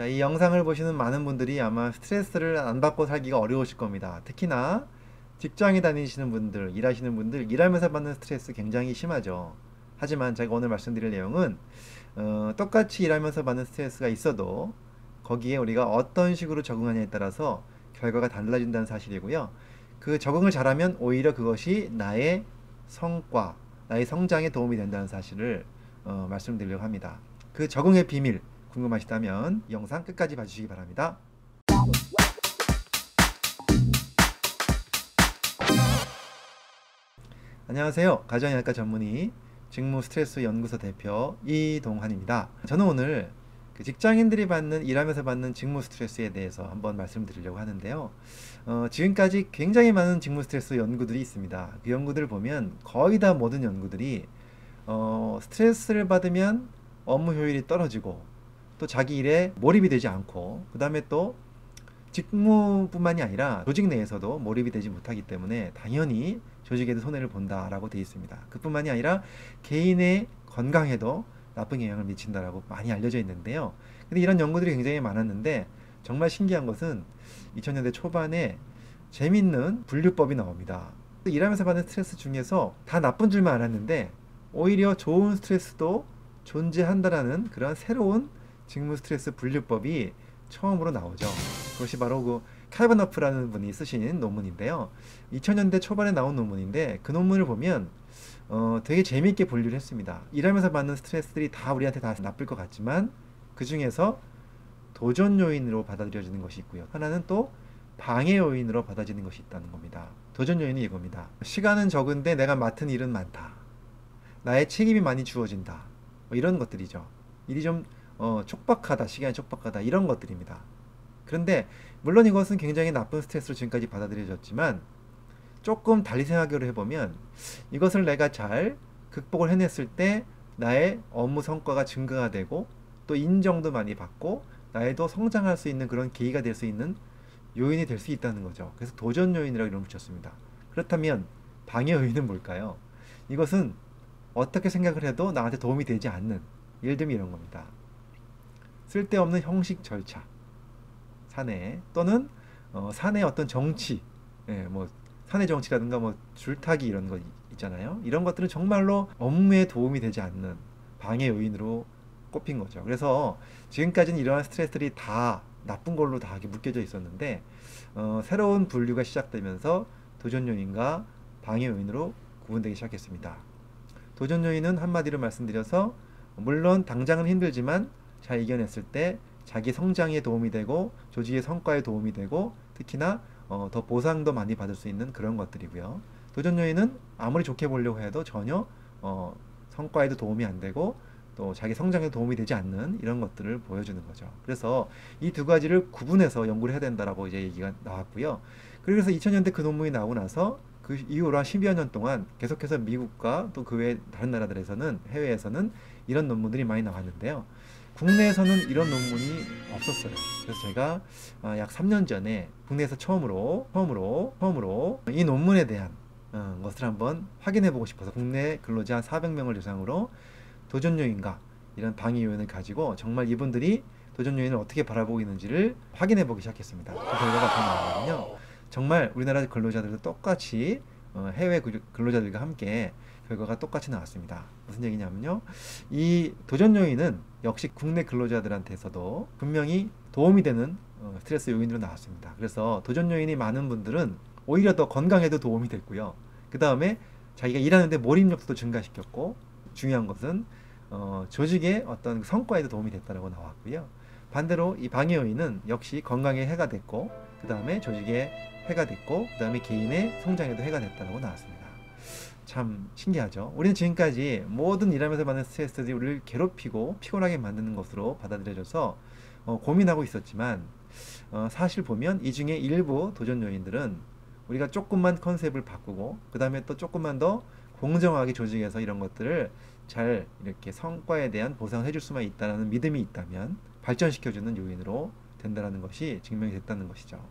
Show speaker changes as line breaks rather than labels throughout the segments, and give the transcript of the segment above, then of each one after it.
자, 이 영상을 보시는 많은 분들이 아마 스트레스를 안 받고 살기가 어려우실 겁니다. 특히나 직장에 다니시는 분들, 일하시는 분들, 일하면서 받는 스트레스 굉장히 심하죠. 하지만 제가 오늘 말씀드릴 내용은 어, 똑같이 일하면서 받는 스트레스가 있어도 거기에 우리가 어떤 식으로 적응하냐에 따라서 결과가 달라진다는 사실이고요. 그 적응을 잘하면 오히려 그것이 나의 성과, 나의 성장에 도움이 된다는 사실을 어, 말씀드리려고 합니다. 그 적응의 비밀 궁금하시다면 영상 끝까지 봐주시기 바랍니다. 안녕하세요. 가정의학과 전문의 직무 스트레스 연구소 대표 이동환입니다. 저는 오늘 그 직장인들이 받는 일하면서 받는 직무 스트레스에 대해서 한번 말씀드리려고 하는데요. 어, 지금까지 굉장히 많은 직무 스트레스 연구들이 있습니다. 그 연구들을 보면 거의 다 모든 연구들이 어, 스트레스를 받으면 업무 효율이 떨어지고 또 자기 일에 몰입이 되지 않고 그 다음에 또 직무뿐만이 아니라 조직 내에서도 몰입이 되지 못하기 때문에 당연히 조직에도 손해를 본다라고 되어 있습니다. 그뿐만이 아니라 개인의 건강에도 나쁜 영향을 미친다라고 많이 알려져 있는데요. 근데 이런 연구들이 굉장히 많았는데 정말 신기한 것은 2000년대 초반에 재밌는 분류법이 나옵니다. 일하면서 받는 스트레스 중에서 다 나쁜 줄만 알았는데 오히려 좋은 스트레스도 존재한다라는 그런 새로운 직무 스트레스 분류법이 처음으로 나오죠. 그것이 바로 그 칼바너프라는 분이 쓰신 논문인데요. 2000년대 초반에 나온 논문인데 그 논문을 보면 어, 되게 재미있게 분류를 했습니다. 일하면서 받는 스트레스들이 다 우리한테 다 나쁠 것 같지만 그 중에서 도전 요인으로 받아들여지는 것이 있고요. 하나는 또 방해 요인으로 받아들이는 것이 있다는 겁니다. 도전 요인은 이겁니다. 시간은 적은데 내가 맡은 일은 많다. 나의 책임이 많이 주어진다. 뭐 이런 것들이죠. 일이 좀 어, 촉박하다, 시간이 촉박하다 이런 것들입니다. 그런데 물론 이것은 굉장히 나쁜 스트레스로 지금까지 받아들여졌지만 조금 달리 생각을 해보면 이것을 내가 잘 극복을 해냈을 때 나의 업무 성과가 증가가 되고 또 인정도 많이 받고 나에도 성장할 수 있는 그런 계기가 될 수 있는 요인이 될 수 있다는 거죠. 그래서 도전 요인이라고 이름을 붙였습니다. 그렇다면 방해 요인은 뭘까요? 이것은 어떻게 생각을 해도 나한테 도움이 되지 않는 예를 들면 이런 겁니다. 쓸데없는 형식 절차, 사내 또는 어, 사내 어떤 정치, 예, 뭐 사내 정치라든가 뭐 줄타기 이런 거 있잖아요. 이런 것들은 정말로 업무에 도움이 되지 않는 방해 요인으로 꼽힌 거죠. 그래서 지금까지는 이러한 스트레스들이 다 나쁜 걸로 다 묶여져 있었는데 어, 새로운 분류가 시작되면서 도전 요인과 방해 요인으로 구분되기 시작했습니다. 도전 요인은 한마디로 말씀드려서 물론 당장은 힘들지만 잘 이겨냈을 때 자기 성장에 도움이 되고 조직의 성과에 도움이 되고 특히나 어, 더 보상도 많이 받을 수 있는 그런 것들이고요. 도전 요인은 아무리 좋게 보려고 해도 전혀 어, 성과에도 도움이 안 되고 또 자기 성장에 도움이 되지 않는 이런 것들을 보여주는 거죠. 그래서 이 두 가지를 구분해서 연구를 해야 된다라고 이제 얘기가 나왔고요. 그래서 2000년대 그 논문이 나오고 나서 그 이후로 한 10여 년 동안 계속해서 미국과 또 그 외 다른 나라들에서는 해외에서는 이런 논문들이 많이 나왔는데요. 국내에서는 이런 논문이 없었어요. 그래서 제가 아, 약 3년 전에 국내에서 처음으로 처음으로 처음으로 이 논문에 대한 어, 것을 한번 확인해 보고 싶어서 국내 근로자 400명을 대상으로 도전 요인과 이런 방해 요인을 가지고 정말 이분들이 도전 요인을 어떻게 바라보고 있는지를 확인해 보기 시작했습니다. 그 결과가 나왔거든요. 정말 우리나라 근로자들도 똑같이 어, 해외 근로자들과 함께 결과가 똑같이 나왔습니다. 무슨 얘기냐면요. 이 도전 요인은 역시 국내 근로자들한테서도 분명히 도움이 되는 어, 스트레스 요인으로 나왔습니다. 그래서 도전 요인이 많은 분들은 오히려 더 건강에도 도움이 됐고요. 그 다음에 자기가 일하는데 몰입력도 증가시켰고 중요한 것은 어, 조직의 어떤 성과에도 도움이 됐다고 나왔고요. 반대로 이 방해 요인은 역시 건강에 해가 됐고 그 다음에 조직에 해가 됐고 그 다음에 개인의 성장에도 해가 됐다고 나왔습니다. 참 신기하죠. 우리는 지금까지 모든 일하면서 받는 스트레스들이 우리를 괴롭히고 피곤하게 만드는 것으로 받아들여져서 어, 고민하고 있었지만 어, 사실 보면 이 중에 일부 도전 요인들은 우리가 조금만 컨셉을 바꾸고 그 다음에 또 조금만 더 공정하게 조직에서 이런 것들을 잘 이렇게 성과에 대한 보상을 해줄 수만 있다는 믿음이 있다면 발전시켜주는 요인으로 된다는 것이 증명이 됐다는 것이죠.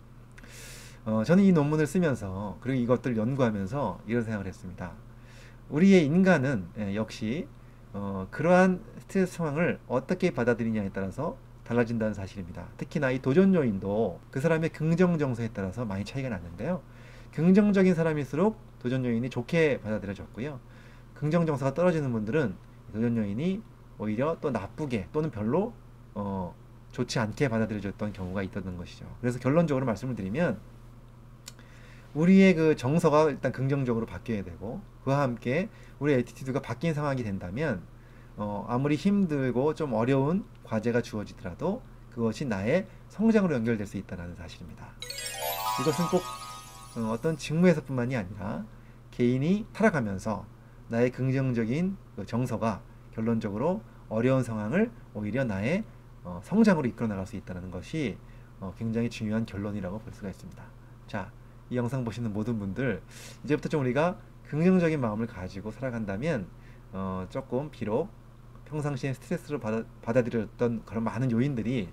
어, 저는 이 논문을 쓰면서 그리고 이것들을 연구하면서 이런 생각을 했습니다. 우리의 인간은 예, 역시 어, 그러한 스트레스 상황을 어떻게 받아들이냐에 따라서 달라진다는 사실입니다. 특히나 이 도전 요인도 그 사람의 긍정 정서에 따라서 많이 차이가 나는데요. 긍정적인 사람일수록 도전 요인이 좋게 받아들여졌고요. 긍정 정서가 떨어지는 분들은 도전 요인이 오히려 또 나쁘게 또는 별로 어, 좋지 않게 받아들여졌던 경우가 있었던 것이죠. 그래서 결론적으로 말씀을 드리면 우리의 그 정서가 일단 긍정적으로 바뀌어야 되고 그와 함께 우리의 attitude가 바뀐 상황이 된다면 어, 아무리 힘들고 좀 어려운 과제가 주어지더라도 그것이 나의 성장으로 연결될 수 있다는 사실입니다. 이것은 꼭 어, 어떤 직무에서뿐만이 아니라 개인이 타락하면서 나의 긍정적인 그 정서가 결론적으로 어려운 상황을 오히려 나의 어, 성장으로 이끌어 나갈 수 있다는 것이 어, 굉장히 중요한 결론이라고 볼 수가 있습니다. 자, 이 영상 보시는 모든 분들 이제부터 좀 우리가 긍정적인 마음을 가지고 살아간다면 어, 조금 비록 평상시에 스트레스를 받아, 받아들였던 그런 많은 요인들이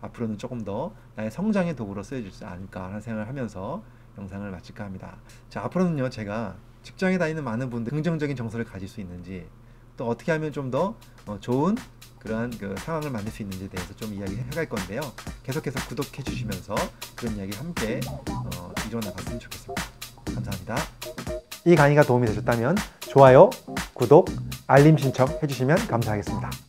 앞으로는 조금 더 나의 성장의 도구로 쓰여질 수 않을까 하는 생각을 하면서 영상을 마칠까 합니다. 자, 앞으로는요, 제가 직장에 다니는 많은 분들 긍정적인 정서를 가질 수 있는지 또 어떻게 하면 좀더 어, 좋은 그러한 그 상황을 만들 수 있는지에 대해서 좀 이야기해 갈 건데요. 계속해서 구독해 주시면서 그런 이야기 함께 어, 이루어 나갔으면 좋겠습니다. 감사합니다. 이 강의가 도움이 되셨다면 좋아요, 구독, 알림 신청 해주시면 감사하겠습니다.